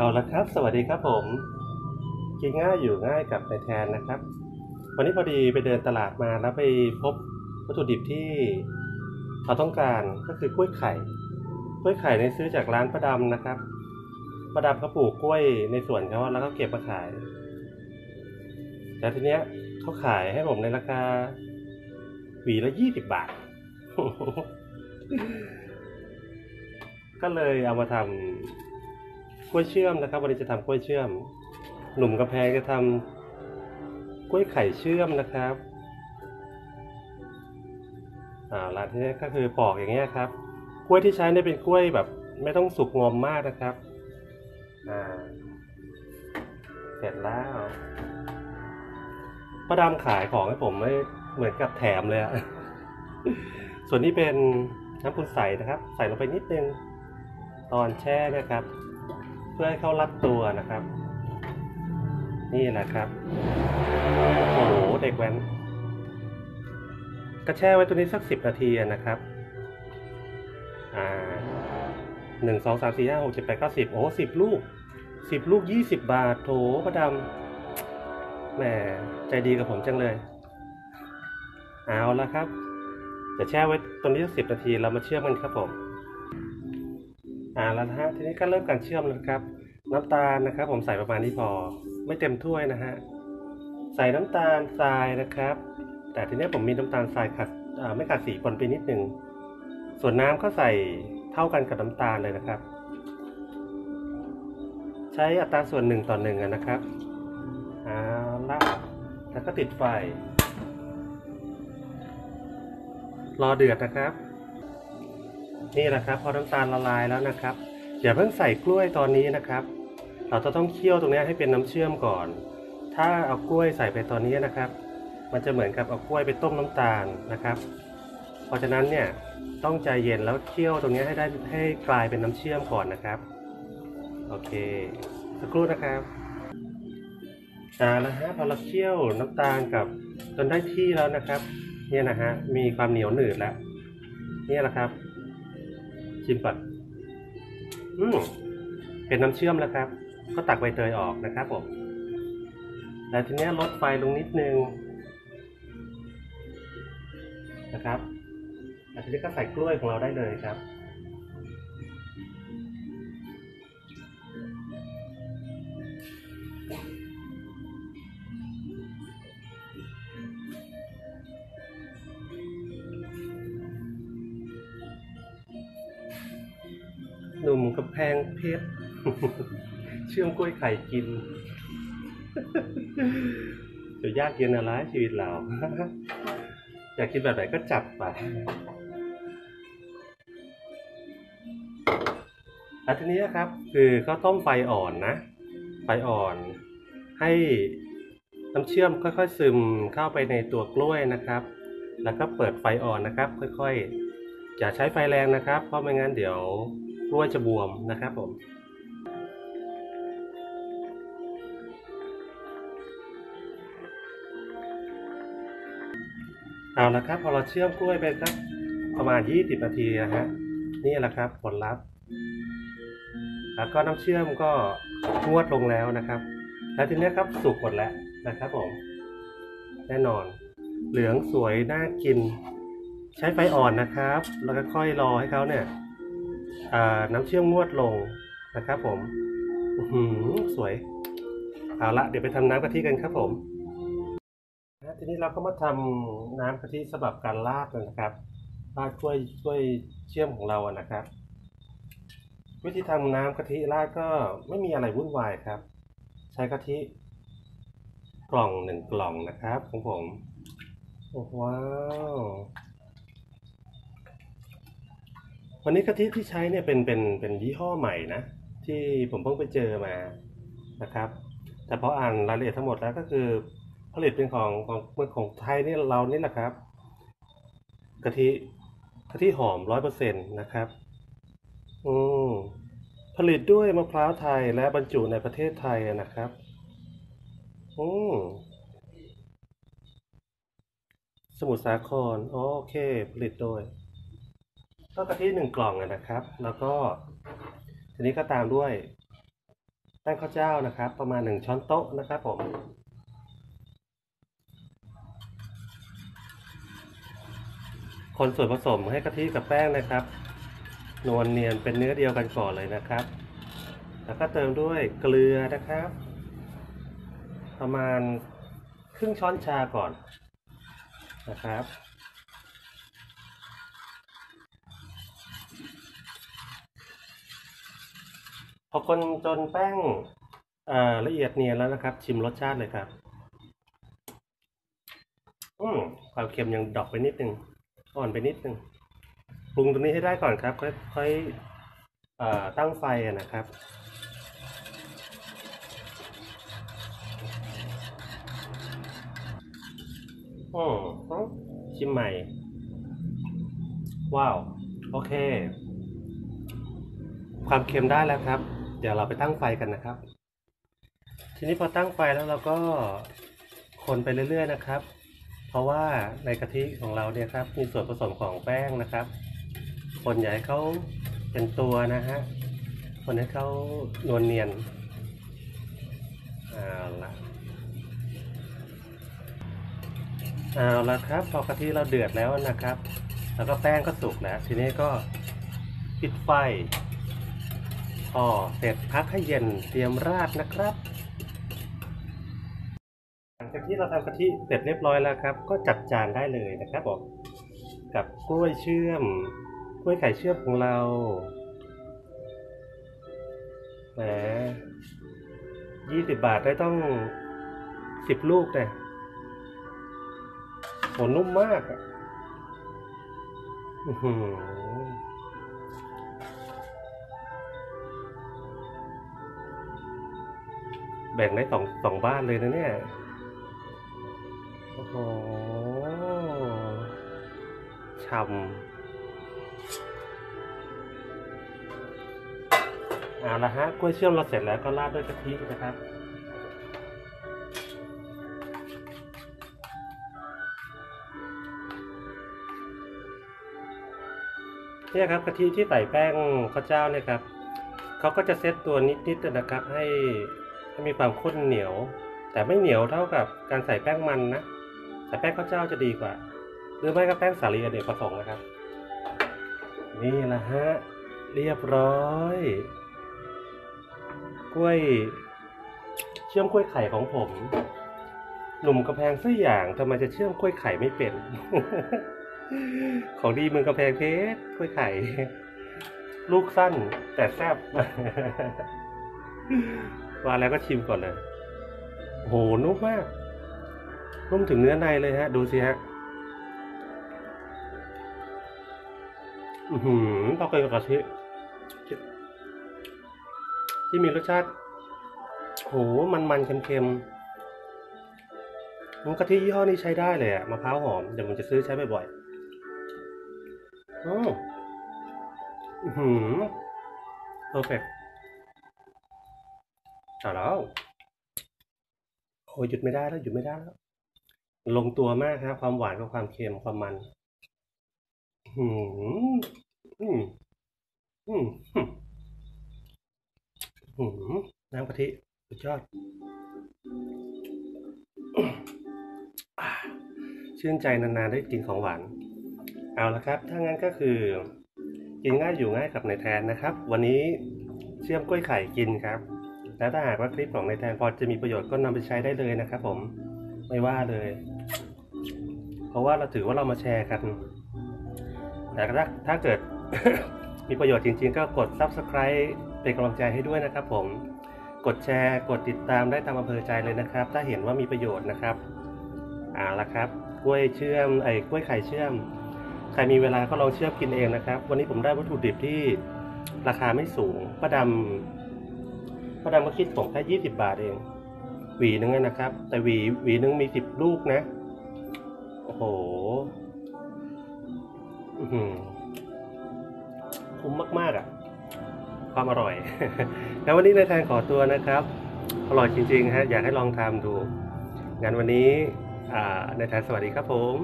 เอาละครับ สวัสดีครับผมกินง่ายอยู่ง่ายกับนายแทนนะครับ วันนี้พอดีไปเดินตลาดมาแล้วไปพบวัตถุดิบที่เราต้องการก็คือกล้วยไข่กล้วยไข่เนี่ยซื้อจากร้านประดำนะครับ ประดำเขาปลูกกล้วยในสวนเขาแล้วก็เก็บมาขาย แต่ทีเนี้ยเขาขายให้ผมในราคาหวีละยี่สิบบาท ก็เลยเอามาทำ กล้วยเชื่อมนะครับวันนี้จะทำกล้วยเชื่อม หนุ่มกระแพงจะทำกล้วยไข่เชื่อมนะครับอ่าร้านที่นี้ก็คือปอกอย่างเงี้ยครับ กล้วยที่ใช้เนี่ยเป็นกล้วยแบบ ไม่ต้องสุกงอมมากนะครับอ่าเสร็จแล้วป้าดำขายของให้ผมไม่เหมือนกับแถมเลยอะส่วนนี้เป็นน้ำปูนใสนะครับ ใส่ลงไปนิดนึง ตอนแช่นะครับ พื่อให้เขารัดตัวนะครับ นี่แหละครับโอ้โหเด็กแว้นก็แช่ไว้ตัวนี้สักสิบนาทีนะครับอ่าหนึ่งสองสามสี่ห้าหกเจ็ดแปดเก้าสิบโอ้สิบลูกสิบลูกยี่สิบบาทโถประดำแหมใจดีกับผมจังเลย เอาละครับเดี๋ยวแช่ไว้ตรงนี้สักสิบนาทีเรามาเชื่อมกันครับผม อ่าแล้วนะฮะทีนี้ก็เริ่มการเชื่อมนะครับ น้ำตาลนะครับ ผมใส่ประมาณนี้พอ ไม่เต็มถ้วยนะฮะใส่น้ำตาลทรายนะครับ แต่ทีนี้ผมมีน้ำตาลทรายขัดไม่ขัดสีปนไปนิดนึงส่วนน้ำก็ใส่เท่ากันกับน้ำตาลเลยนะครับ ใช้อัตราส่วนหนึ่งต่อหนึ่งนะครับเอาละแล้วก็ติดไฟรอเดือดนะครับ นี่แหละครับพอน้ำตาลละลายแล้วนะครับอย่าเพิ่งใส่กล้วยตอนนี้นะครับ เราจะต้องเคี่ยวตรงนี้ให้เป็นน้ำเชื่อมก่อน ถ้าเอากล้วยใส่ไปตอนนี้นะครับ มันจะเหมือนกับเอากล้วยไปต้มน้ำตาลนะครับ เพราะฉะนั้นเนี่ยต้องใจเย็นแล้วเคี่ยวตรงนี้ให้ได้ให้กลายเป็นน้ำเชื่อมก่อนนะครับโอเคสักครู่นะครับอ่าแล้วฮะพอเราเคี่ยวน้ำตาลกับจนได้ที่แล้วนะครับ เนี่ยนะฮะมีความเหนียวหนืดแล้วเนี่ยแหละครับ ชิมก่อน อืมเป็นน้ำเชื่อมแล้วครับ ก็ตักใบเตยออกนะครับผมแล้วทีนี้ลดไฟลงนิดนึงนะครับแล้วทีนี้ก็ใส่กล้วยของเราได้เลยครับ หนุ่มกำแพงเพชร เชื่อมกล้วยไข่กิน จะยากเย็นอะไรชีวิตเราอยากกินแบบไหนก็จับไปแล้วทีนี้นะครับ คือก็ต้มไฟอ่อนนะ ไฟอ่อนให้น้ำเชื่อมค่อยๆ ซึมเข้าไปในตัวกล้วยนะครับ แล้วก็เปิดไฟอ่อนนะครับ ค่อยๆอย่าใช้ไฟแรงนะครับ เพราะไม่งั้นเดี๋ยว กล้วยจะบวมนะครับผมเอาละครับพอเราเชื่อมกล้วยไปสักประมาณ 20 นาทีนะฮะนี่แหละครับผลลัพธ์ แล้วก็น้ำเชื่อมก็งวดลงแล้วนะครับ แล้วทีนี้ครับสุกหมดแล้วนะครับผมแน่นอน เหลืองสวยน่ากิน ใช้ไฟอ่อนนะครับ แล้วก็ค่อยรอให้เขาเนี่ย น้ำเชื่อมงวดลงนะครับผมหือสวย เอาละเดี๋ยวไปทำน้ำกะทิกันครับผมทีนี้เราก็มาทำน้ำกะทิสำหรับการราดนนะครับราดกล้วยกล้วยเชื่อมของเราอะนะครับ วิธีทำน้ำกะทิราดก็ไม่มีอะไรวุ่นวายครับ ใช้กะทิกล่องหนึ่งกล่องนะครับของผมโอ้ว้าว วันนี้กะทิที่ใช้เนี่ยเป็นเป็นเป็นยี่ห้อใหม่นะที่ผมเพิ่งไปเจอมานะครับ แต่พออ่านรายละเอียดทั้งหมดแล้วก็คือผลิตเป็นของของของไทยนี่เรานี่แหละครับกะทิกะทิหอมร้อยเปอร์เซ็นต์นะครับอืมผลิตด้วยมะพร้าวไทยและบรรจุในประเทศไทยนะครับอืมสมุทรสาคร โอเค ผลิตโดย ก็กะทิหนึ่งกล่องนะครับ แล้วก็ทีนี้ก็ตามด้วยแป้งข้าวเจ้านะครับ ประมาณหนึ่งช้อนโต๊ะนะครับผมคนส่วนผสมให้กะทิกับแป้งนะครับ นวลเนียนเป็นเนื้อเดียวกันก่อนเลยนะครับ แล้วก็เติมด้วยเกลือนะครับ ประมาณครึ่งช้อนชาก่อนนะครับ พอคนจนแป้งอละเอียดเนียนแล้วนะครับ ชิมรสชาติเลยครับ อืมความเค็มยังดรอกไปนิดนึงอ่อนไปนิดนึงปรุงตรงนี้ให้ได้ก่อนครับ ค่อยค่อยตั้งไฟนะครับอืมชิมใหม่ ว้าว โอเค ความเค็มได้แล้วครับ เดี๋ยวเราไปตั้งไฟกันนะครับ ทีนี้พอตั้งไฟแล้วเราก็คนไปเรื่อย ๆ นะครับ เพราะว่าในกะทิของเราเนี่ยครับมีส่วนผสมของแป้งนะครับ คนให้เขาเป็นตัวนะฮะ คนให้เขานวลเนียนเอาละเอาละครับ พอกะทิเราเดือดแล้วนะครับ แล้วก็แป้งก็สุกแล้ว ทีนี้ก็ปิดไฟ พอเสร็จพักให้เย็นเตรียมราดนะครับ หลังจากที่เราทำกะทิเสร็จเรียบร้อยแล้วครับ ก็จัดจานได้เลยนะครับผมกับกล้วยเชื่อม กล้วยไข่เชื่อมของเราแหมยี่สิบบาทได้ต้องสิบลูกเลยโหนุ่มมากอะ อือหือ แบ่งได้สองสองบ้านเลยนะเนี่ย โอ้โหช่ำเอาละฮะกล้วยเชื่อมเราเสร็จแล้วก็ราดด้วยกะทินะครับเนี่ยครับกะทิที่ใส่แป้งข้าวเจ้าเนี่ยครับเขาก็จะเซตตัวนิดๆนะครับให้ ให้มีความข้นเหนียว แต่ไม่เหนียวเท่ากับการใส่แป้งมันนะใส่แป้งข้าวเจ้าจะดีกว่า หรือไม่ก็แป้งสาลีอเนกประสงค์นะครับ นี่แหละฮะเรียบร้อย กล้วย เชื่อมกล้วยไข่ของผม หนุ่มกระแพงสักอย่างทำไมจะเชื่อมกล้วยไข่ไม่เป็น ของดีเมืองกระแพงเพชรกล้วยไข่ ลูกสั้นแต่แซ่บ มาแล้วก็ชิมก่อนเลยโหนุ่มมากนุ่มถึงเนื้อในเลยฮะ ดูสิฮะอือหือพอเคยกับกะทิที่มีรสชาติโหมันมันๆเค็มๆมันกะทิยี่ห้อนี้ใช้ได้เลยอะมะพร้าวหอมเดี๋ยวผมจะซื้อใช้บ่อยๆอืออือหือเพอร์เฟกต่ อแล้วโอ้ยหยุดไม่ได้แล้วหยุดไม่ได้แล้ว ลงตัวมากครับความหวานกับความเค็มความมันอืมอืมอืมอืมน้ำกะทิสุดยอดชื่นใจนานๆได้กินของหวาน เอาละครับ ถ้างั้นก็คือ กินง่ายอยู่ง่ายกับในแทนนะครับ วันนี้เชื่อมกล้วยไข่กินครับ แล้วถ้าหากว่าคลิปของนายแทนพอจะมีประโยชน์ก็นำไปใช้ได้เลยนะครับผมไม่ว่าเลย เพราะว่าเราถือว่าเรามาแชร์กัน แต่ถ้าถ้าเกิดมีประโยชน์จริง ๆ ก็กด subscribe เป็นกำลังใจให้ด้วยนะครับ ผมกดแชร์ กดติดตามได้ตามอำเภอใจเลยนะครับ ถ้าเห็นว่ามีประโยชน์นะครับเอาละครับกล้วยเชื่อมไอ้กล้วยไข่เชื่อม ใครมีเวลาก็ลองเชื่อมกินเองนะครับ วันนี้ผมได้วัตถุดิบที่ราคาไม่สูงป้าดำ ป้าดำก็คิดผมแค่ยี่สิบบาทเอง หวีนึงนะครับ แต่หวีหวีนึงมีสิบลูกนะ โอ้โหคุ้มมาก ๆ อะ ความอร่อย แล้ววันนี้นายแทนขอตัวนะครับ อร่อยจริง ๆ ฮะ อยากให้ลองทำดูงั้นวันนี้นายแทนสวัสดีครับผม